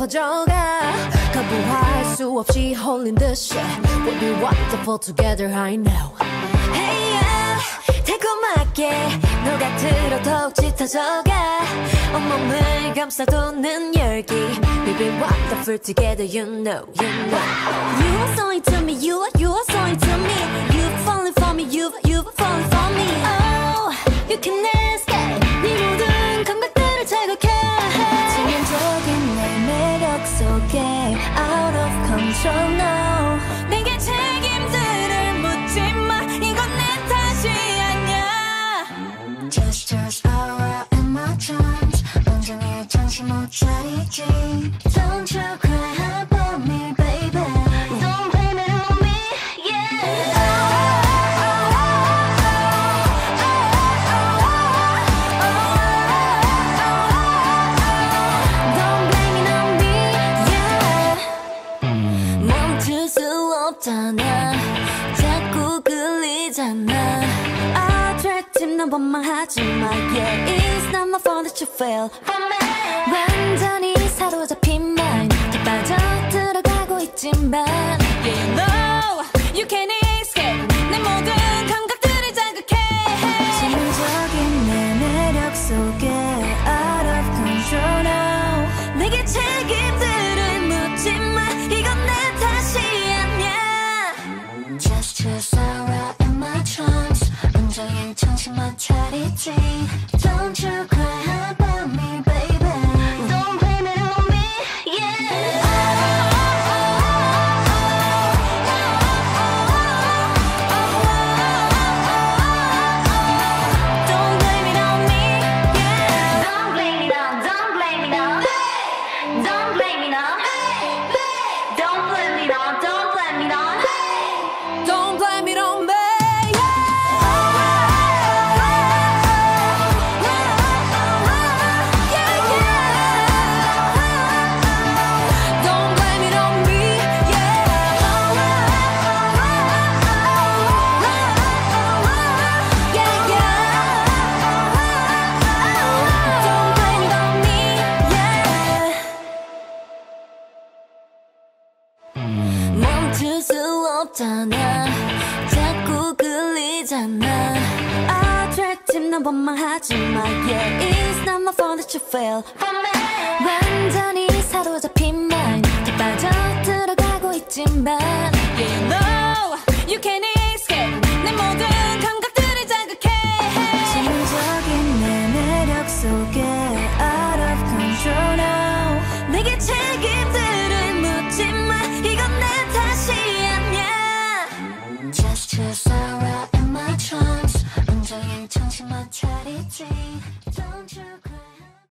퍼져가 거부할 수 없이 홀린 듯이 We'll be wonderful together I know. Hey yeah. 달콤하게 누가 들어 더욱 짙어져가 온몸을 감싸도는 열기 We'll be wonderful together you know you know. 정신 못 차리지 Don't you cry about me baby 없잖아 자꾸 끌리잖아 Attractive 넌 원망하지 마 Yeah it's not my fault that you fail 완전히 사로잡 around. 없잖아 자꾸 끌리잖아 Attractive 넌 원망하지 마 Yeah it's not my fault that you fail 완전히 사로잡힌 mind 더 빠져 들어가고 있지만 Yeah know you can't escape 내 모든 around.